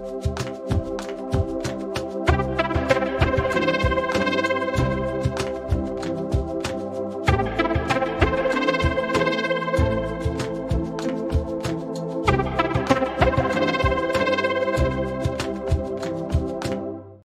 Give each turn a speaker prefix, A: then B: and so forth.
A: Bye.